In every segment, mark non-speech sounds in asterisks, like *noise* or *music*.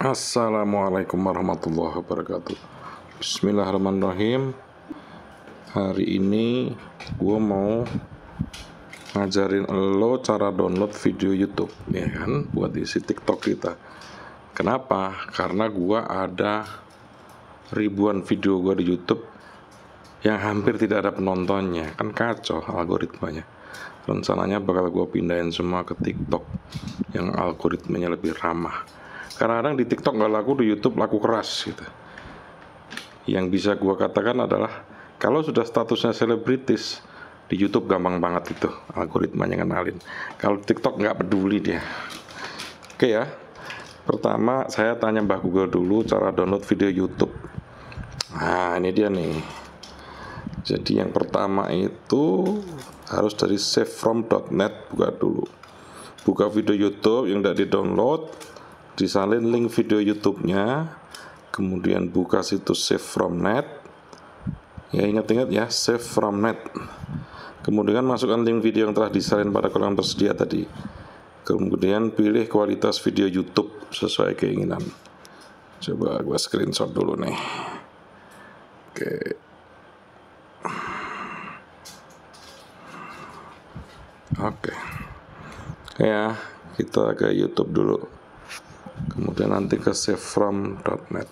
Assalamualaikum warahmatullahi wabarakatuh. Bismillahirrahmanirrahim. Hari ini gue mau ngajarin lo cara download video YouTube ya kan? Buat isi TikTok kita. Kenapa? Karena gue ada ribuan video gue di YouTube yang hampir tidak ada penontonnya. Kan kacau algoritmanya. Rencananya bakal gue pindahin semua ke TikTok yang algoritmanya lebih ramah kadang-kadang di TikTok nggak laku di YouTube laku keras gitu. Yang bisa gue katakan adalah kalau sudah statusnya selebritis di YouTube gampang banget itu algoritmanya kenalin kalau TikTok nggak peduli dia. Oke ya. Pertama saya tanya Mbah Google dulu cara download video YouTube. Nah ini dia nih. Jadi yang pertama itu harus dari savefrom.net buka dulu. Buka video YouTube yang tidak di-download, disalin link video YouTube-nya, kemudian buka situs save Ya ingat-ingat ya, save Kemudian masukkan link video yang telah disalin pada kolom tersedia tadi. Kemudian pilih kualitas video YouTube sesuai keinginan. Coba gue screenshot dulu nih. Oke. Oke. Ya, kita ke YouTube dulu. Kemudian nanti ke savefrom.net.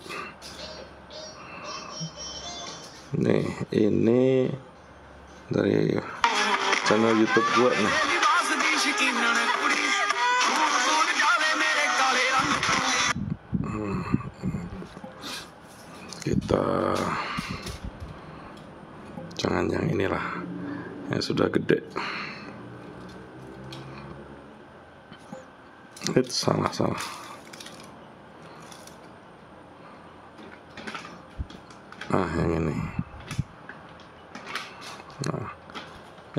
Nih, ini dari channel YouTube gua nih. Hmm. Kita jangan yang inilah yang sudah gede. itu salah salah nah yang ini. Nah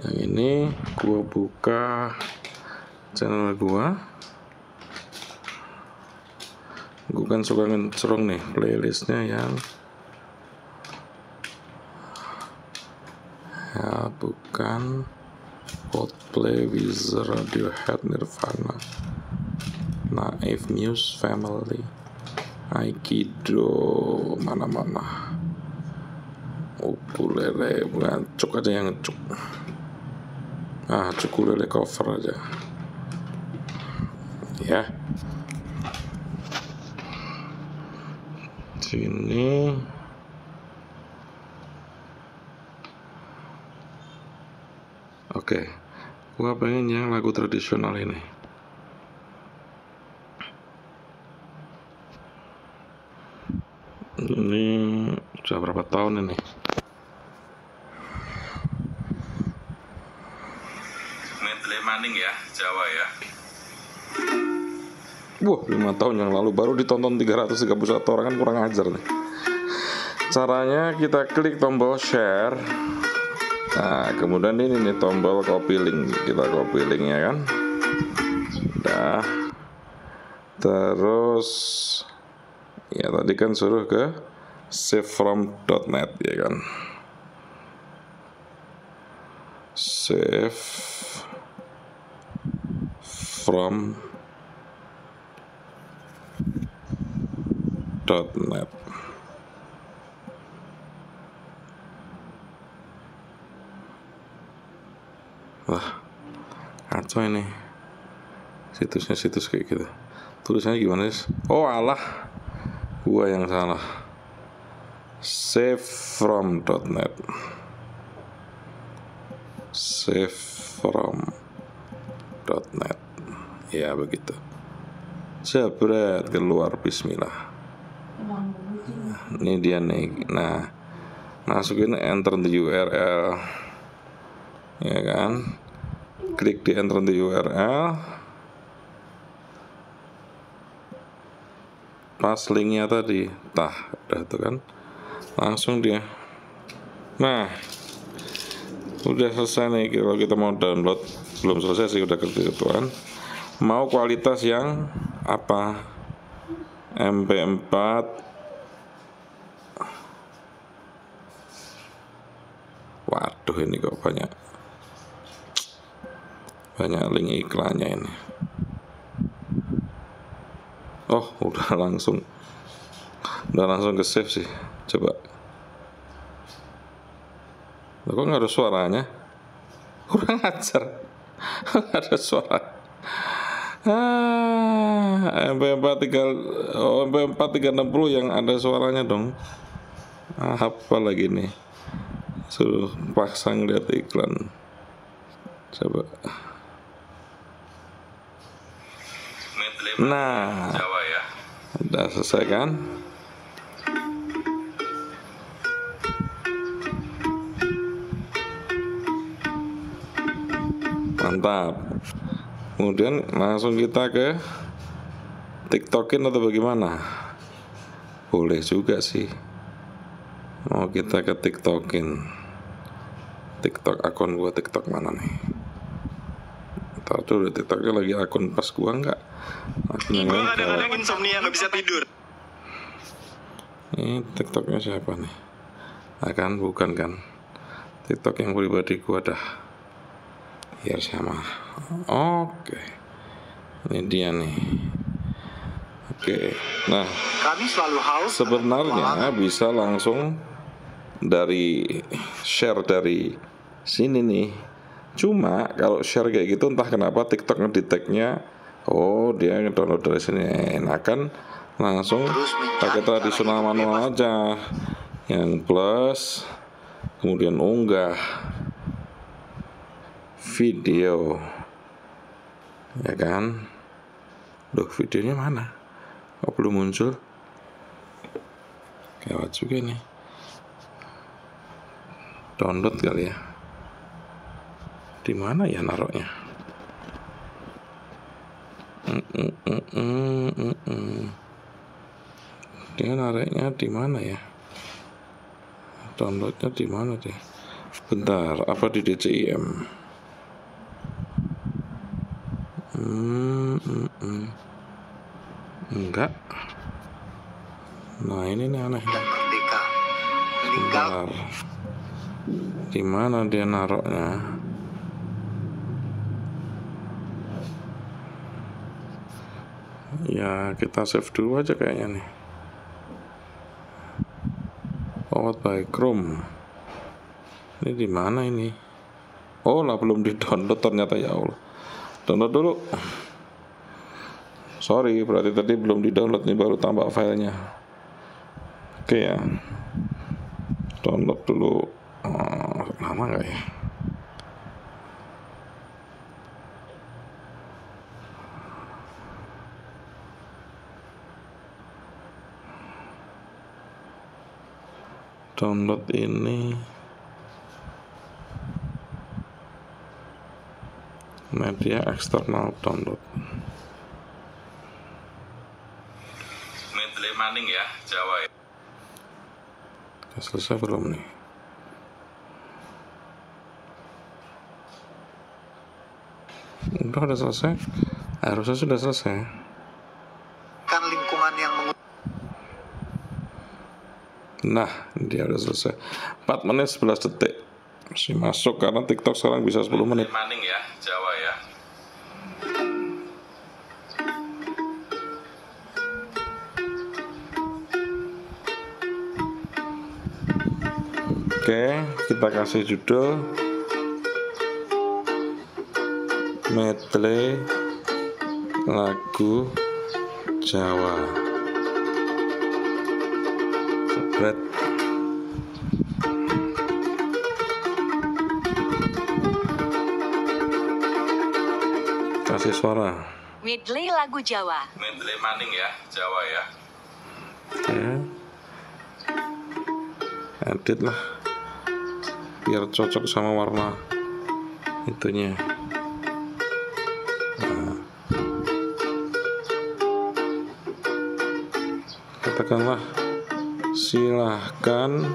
yang ini gua buka channel gua. Gua kan suka ngecerong nih playlistnya yang ya bukan Coldplay Wizard Radiohead Nirvana Naif Muse Family Aikido mana-mana ukulele bukan cuk aja yang cuk. Ah ukulele cover aja. Ya. Sini. Oke. Gua pengen yang lagu tradisional ini. Ini sudah berapa tahun ini maning ya Jawa ya Wah, 5 tahun yang lalu baru ditonton 331 orang kan kurang ajar nih. Caranya kita klik tombol share. Nah, kemudian ini nih tombol copy link. Kita copy linknya kan. Dah. Terus ya tadi kan suruh ke savefrom.net ya kan save from .net. Wah, kacau ini. Situsnya situs kayak gitu. Tulisannya gimana sih? Oh alah. Gua yang salah. Save from.net save from.net ya begitu. Jabret keluar bismillah. Ini dia nih. Nah masukin enter the URL ya kan? Klik di enter the URL pas linknya tadi. Tah udah tuh kan? Langsung dia. Nah udah selesai nih. Kalau kita mau download belum selesai sih udah ketentuan mau kualitas yang apa? MP4 waduh ini kok banyak. Banyak link iklannya ini. Oh udah *laughs* langsung. Udah langsung ke save sih. Coba. Kok nggak ada suaranya? *laughs* Kurang ajar. Nggak ada suara ah MP4 tiga oh, MP4 360 yang ada suaranya dong. Ah, apa lagi nih suruh pasang lihat iklan. Coba. Nah udah selesai kan? Mantap kemudian langsung kita ke tiktokin atau bagaimana? Boleh juga sih. Mau kita ke tiktokin. Tiktok akun gua tiktok mana nih? Tahu dulu tiktoknya lagi akun pas gua enggak akun yang lain Kadang-kadang insomnia nggak bisa tidur. ini tiktoknya siapa nih? Akan bukan kan? Tiktok yang pribadi gua dah biar sama oke. Ini dia nih. Oke. Nah Kami selalu haus. sebenarnya bisa langsung dari share dari sini nih. Cuma kalau share kayak gitu entah kenapa TikTok ngedeteknya oh dia download dari sini. Enakan langsung pakai tradisional manual aja. Yang plus kemudian unggah video. Ya kan? Duh videonya mana? Kok belum muncul? Gawat juga nih Download kali ya. Di mana ya naroknya? Mm, mm, mm. Dia nariknya di mana ya? Downloadnya di mana deh Bentar Apa di DCIM Hmm, mm, mm. Enggak Nah ini nih aneh nih. Merdeka. Meninggal. Bentar. Di mana dia naroknya? Ya kita save dulu aja kayaknya nih. Forward by Chrome. Ini di mana ini? Oh lah belum di download ternyata ya Allah. Download dulu. Sorry berarti tadi belum di download nih baru tambah filenya. Oke ya. Download dulu. Oh, lama nggak ya? Download ini media eksternal download. Medley Maning ya, Jawa ya. Udah selesai belum nih? Udah udah selesai. Harusnya sudah selesai. Kan lingkungan yang Nah, dia udah selesai. 4 menit 11 detik. Masih masuk karena TikTok sekarang bisa 10 menit. Maning ya, kita kasih judul medley lagu Jawa. Jebret. Kasih suara. Medley lagu Jawa. Medley Maning ya, Jawa ya. Oke. Edit lah. Biar cocok sama warna itunya. Nah. Katakanlah silahkan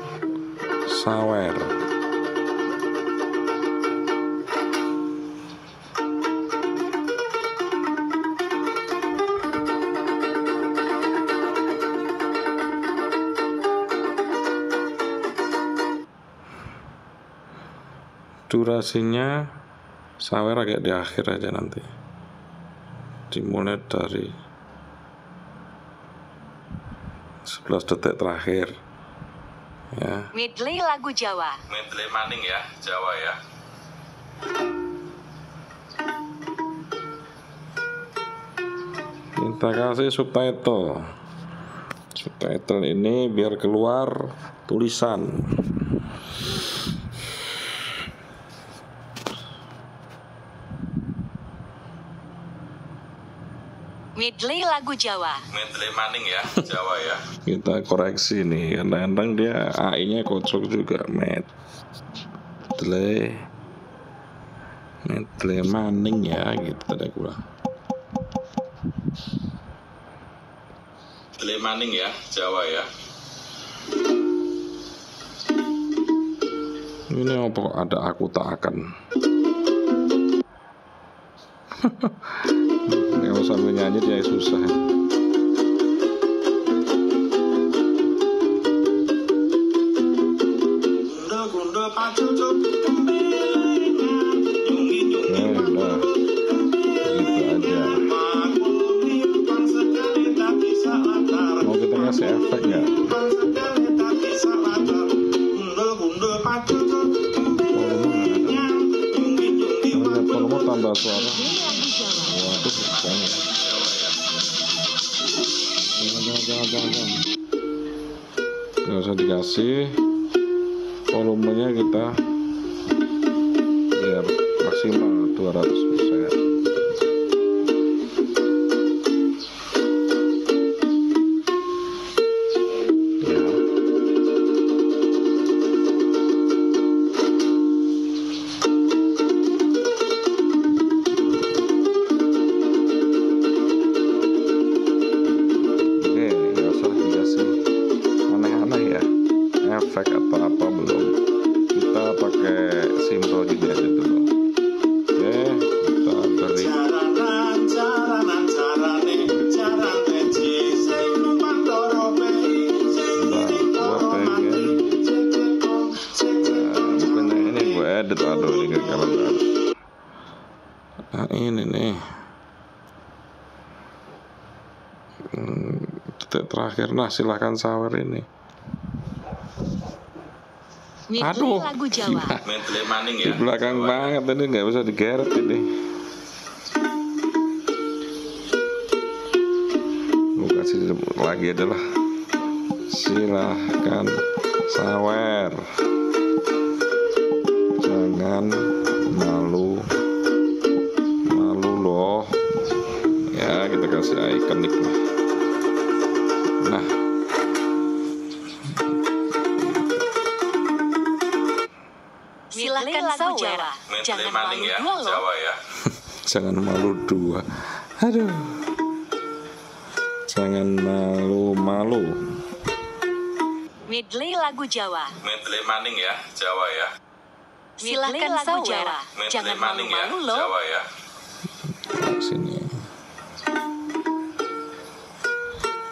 sawer. Durasinya sawer agak di akhir aja nanti dimulai dari 11 detik terakhir ya Medley lagu Jawa. Medley maning ya, Jawa ya. kita kasih subtitle subtitle ini biar keluar tulisan Medley lagu Jawa. Medley maning ya, Jawa ya. kita koreksi nih kadang-kadang dia AI nya kocok juga med medley medley maning ya gitu tadi aku bilang Medley maning ya, Jawa ya. ini apa ada aku tak akan *laughs* sambil nyanyi dia susah jangan jangan jangan. Nggak usah dikasih volumenya kita biar maksimal 200 edit aduh ini kalau nah ini nih. Hmm, detik terakhir. Nah silahkan sawer ini. Aduh, lagu Jawa. Maning di ya. belakang Jawa. banget ini nggak bisa digeret ini. Gue kasih lagi adalah silahkan sawer jangan malu malu loh ya kita kasih ikonik lah nah Silahkan lagu Jawa. Jangan malu ya, dua loh. Jawa ya. *laughs* jangan malu dua aduh jangan malu-malu Medley lagu Jawa. Medley maning ya, Jawa ya. Silahkan lagu Jawa. Medley Jangan ya, malu-malu loh. Jawa ya. sini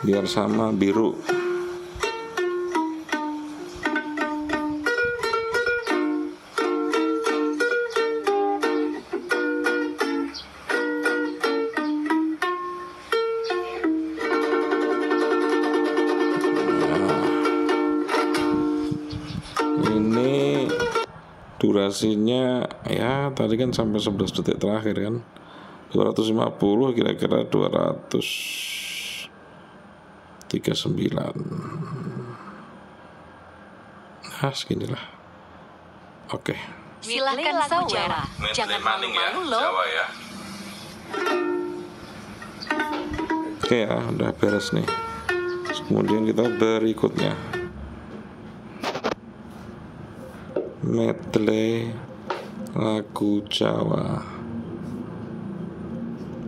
biar sama biru ya tadi kan sampai 11 detik terakhir kan. 250 kira-kira 239 nah seginilah. Oke. Silahkan lagu Jawa. Medley Jangan ya, malu-malu loh. Jawa ya. oke ya udah beres nih. Kemudian kita berikutnya. Medley lagu Jawa.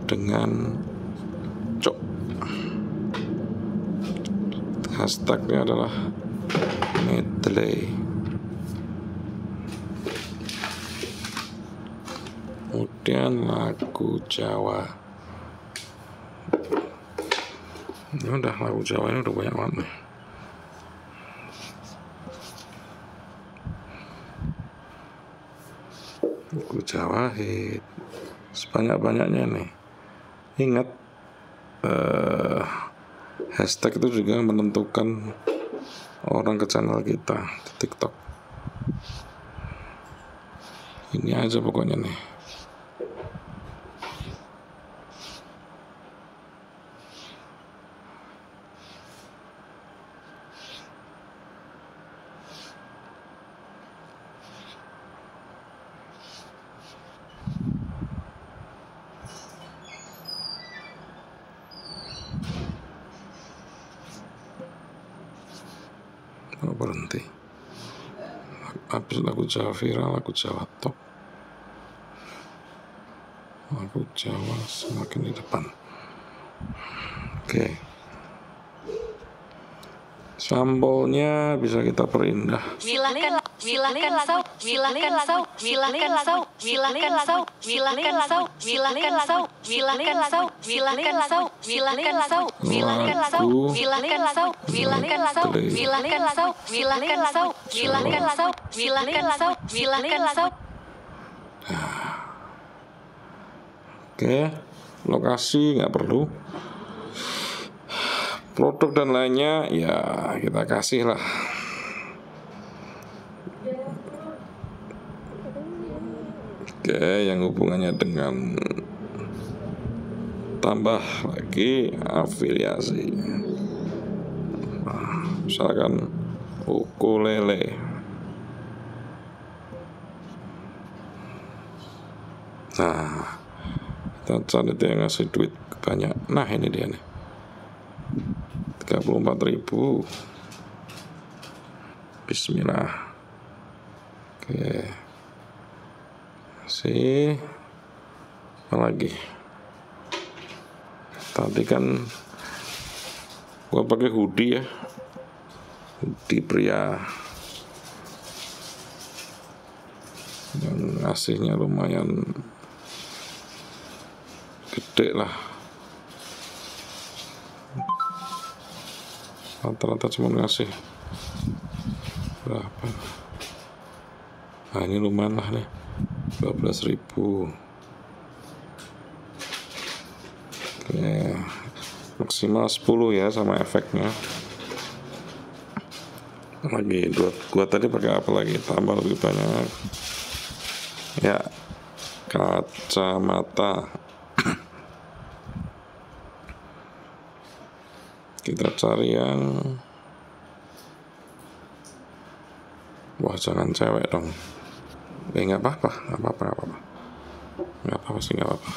Dengan cok. Hashtagnya adalah medley. Kemudian lagu Jawa. Ini udah lagu Jawa ini udah banyak banget lagu Jawa hit sebanyak-banyaknya nih. Ingat eh hashtag itu juga menentukan orang ke channel kita di TikTok. Ini aja pokoknya nih Oh, berhenti habis lagu Jawa viral lagu Jawa top. Lagu Jawa semakin di depan. Oke. Sambalnya bisa kita perindah Silahkan, silahkan silahkan sau, silahkan sau, silahkan sau, silahkan sau, silahkan sau, silahkan sau, silahkan sau, silahkan sau, silahkan sau, silahkan sau, silahkan sau, silahkan sau, silahkan sau, silahkan sau, silahkan sau, silahkan sau. Oke, lokasi nggak perlu. Produk dan lainnya ya kita kasih lah. Oke, yang hubungannya dengan tambah lagi afiliasi. Nah, misalkan ukulele. Nah, kita cari dia yang ngasih duit banyak. Nah ini dia nih. 34 ribu. Bismillah. Oke sih. Apa lagi? Tadi kan gua pakai hoodie ya. Hoodie pria. Yang ngasihnya lumayan gede lah. Rata-rata cuma ngasih berapa? Nah ini lumayan lah nih 12 ribu. Oke maksimal 10 ya sama efeknya. Lagi dua gua tadi pakai apa lagi? Tambah lebih banyak. Ya kacamata. *clears throat* Kita cari yang wah jangan cewek dong eh nggak apa-apa. Nggak apa-apa nggak apa-apa. Nggak apa-apa sih nggak apa-apa.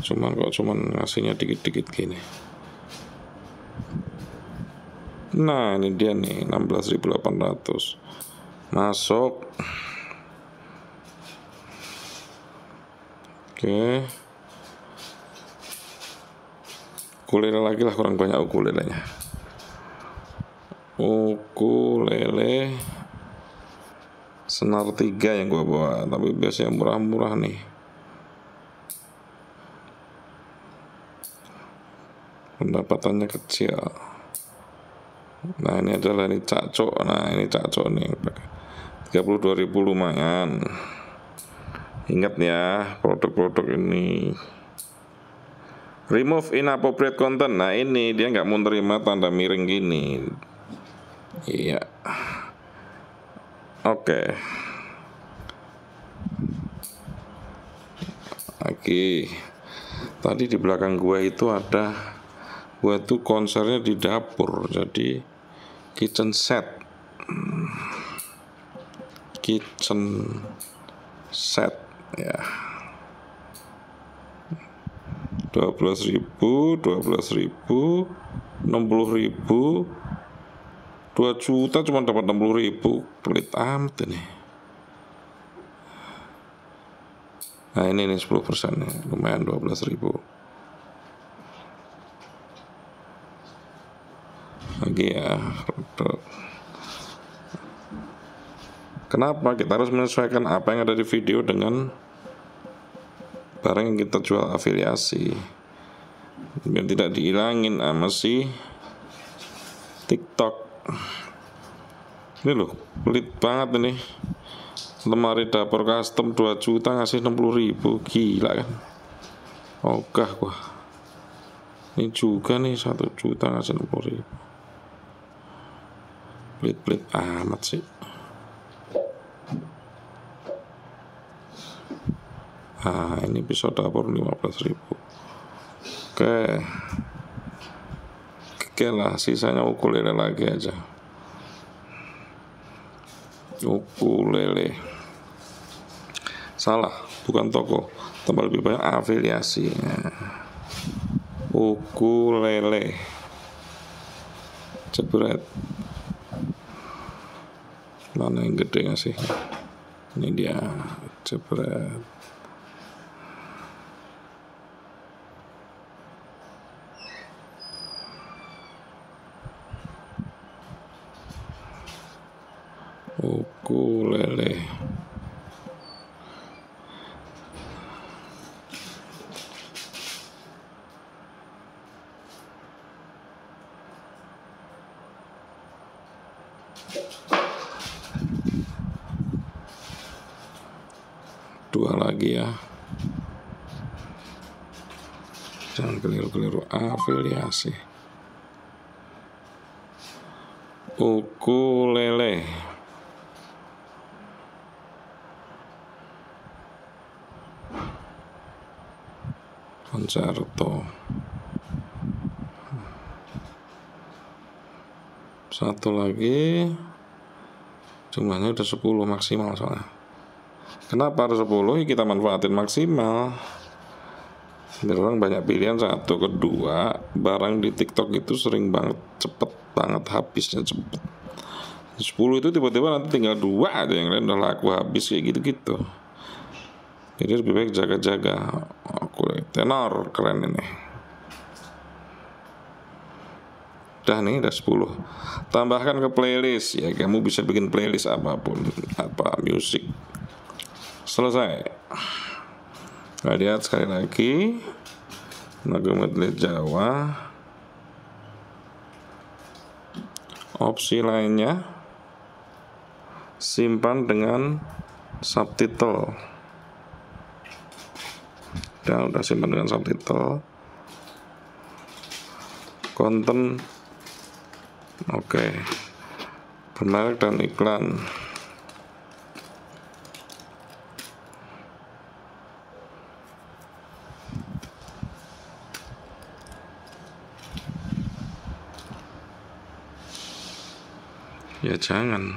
Cuman kok cuman ngasihnya dikit-dikit gini. Nah ini dia nih 16.800 masuk. Oke. Ukulele lagi lah kurang banyak ukulelenya. Ukulele senar tiga yang gua bawa tapi biasanya murah-murah nih. Pendapatannya kecil. Nah ini adalah ini cacok nah ini cacok nih. 32 ribu lumayan. Ingat ya produk-produk ini. Remove inappropriate content. Nah ini dia nggak mau terima tanda miring gini. Iya oke. Lagi. Tadi di belakang gua itu ada gua itu konsernya di dapur jadi kitchen set. Kitchen set ya. 12 ribu 12 ribu 60 ribu 2 juta cuma dapat 60 ribu. Pelit amat ini. Nah ini nih 10 persen lumayan 12 ribu. Lagi ya kenapa kita harus menyesuaikan apa yang ada di video dengan barang yang kita jual afiliasi? Biar tidak dihilangin sama si TikTok ini loh pelit banget ini lemari dapur custom 2 juta ngasih 60 ribu gila kan ogah gua Ini juga nih satu juta ngasih enam puluh ribu. Pelit-pelit amat sih. Ah, ini pisau dapur 15 ribu. Oke. Oke lah, sisanya ukulele lagi aja. Ukulele. Salah, bukan toko. Tambah lebih banyak afiliasi. Ukulele. Jebret. Mana yang gede sih? Ini dia. Jebret. ukulele dua lagi ya jangan keliru-keliru afiliasi ukulele. Concerto satu lagi. Jumlahnya udah 10 maksimal soalnya. Kenapa harus 10 ya kita manfaatin maksimal orang banyak pilihan satu kedua barang di tiktok itu sering banget cepet banget habisnya cepet. 10 itu tiba-tiba nanti tinggal dua aja yang lain udah laku habis kayak gitu-gitu. Jadi lebih baik jaga-jaga. Aku tenor keren ini. Udah nih udah 10 tambahkan ke playlist ya. Kamu bisa bikin playlist apa pun apa musik selesai nah, lihat sekali lagi. Lagu medley Jawa. Opsi lainnya simpan dengan subtitle. Udah udah simpan dengan subtitle. Konten oke. Okay. dan iklan ya jangan.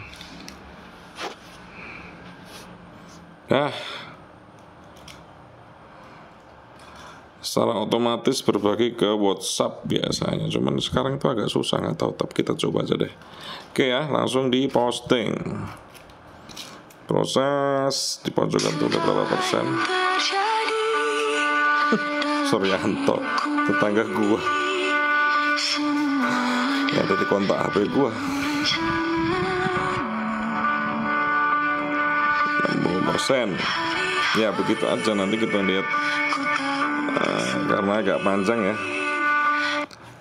Ah. Secara otomatis berbagi ke WhatsApp biasanya cuman sekarang itu agak susah nggak tahu tapi kita coba aja deh. Oke ya langsung di posting. Proses di pojokan tuh berapa persen? *laughs* Suryanto tetangga gua. Ya ada di kontak HP gua ya begitu aja. Nanti kita lihat uh, karena agak panjang ya.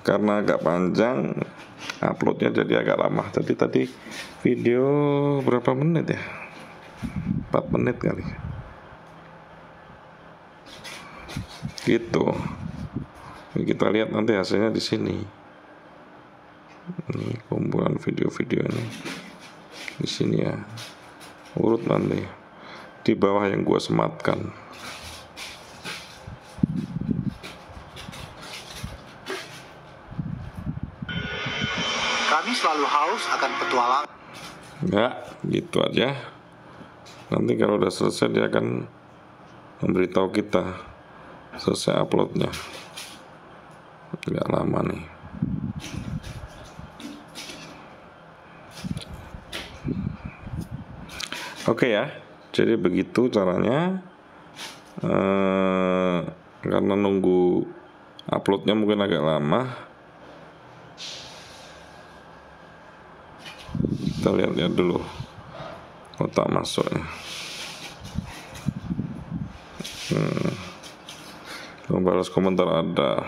Karena agak panjang uploadnya jadi agak lama. Jadi tadi video berapa menit ya? 4 menit kali. Gitu. Kita lihat nanti hasilnya di sini. Ini kumpulan video-video ini. Di sini ya. Urut nanti di bawah yang gua sematkan. Kami selalu haus akan petualang. ya gitu aja. Nanti kalau udah selesai dia akan memberitahu kita. Selesai uploadnya. Nggak lama nih. Oke ya jadi begitu caranya eh, karena nunggu uploadnya mungkin agak lama kita lihat-lihat dulu kotak masuknya hmm. balas komentar ada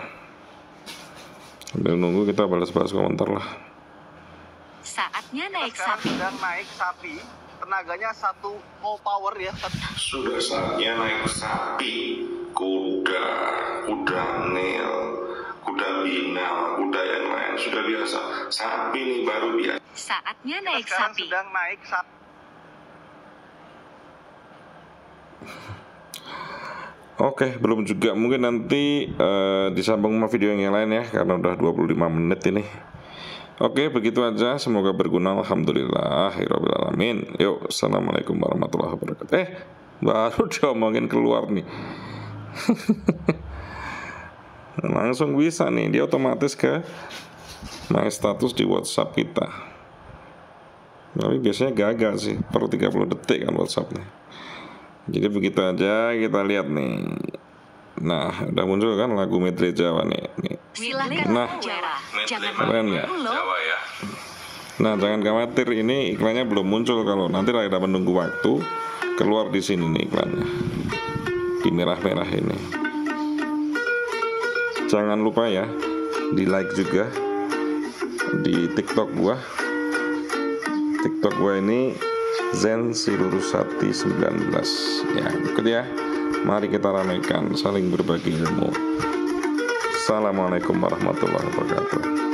sambil nunggu kita balas-balas komentar lah Saatnya sapi. naik sapi. Tenaganya satu mau power ya. Sudah saatnya naik sapi, kuda, kuda nil, kuda binal, kuda yang lain sudah biasa. Sapi ini baru biasa. Saatnya Kita naik sekarang sapi. sedang naik sapi. Oke, belum juga. Mungkin nanti eh, disambung sama video yang lain ya, karena udah 25 menit ini. Oke, begitu aja. Semoga berguna. Alhamdulillah. Alamin. Yuk, assalamualaikum warahmatullahi wabarakatuh. Eh, baru *laughs* diomongin keluar nih. *laughs* Langsung bisa nih, dia otomatis ke my status di WhatsApp kita. Tapi biasanya gagal sih, per 30 detik kan WhatsAppnya. Jadi begitu aja kita lihat nih. Nah, udah muncul kan lagu medley Jawa nih. nih. Silakan Nah. Jangan Keren ya? Jawa ya. Nah, jangan khawatir ini iklannya belum muncul kalau nanti lah kita menunggu waktu keluar di sini nih iklannya. Di merah-merah ini. Jangan lupa ya di like juga di TikTok gua. TikTok gua ini Zen Silurusati 19 ya ikut ya mari kita ramaikan saling berbagi ilmu. Assalamualaikum warahmatullahi wabarakatuh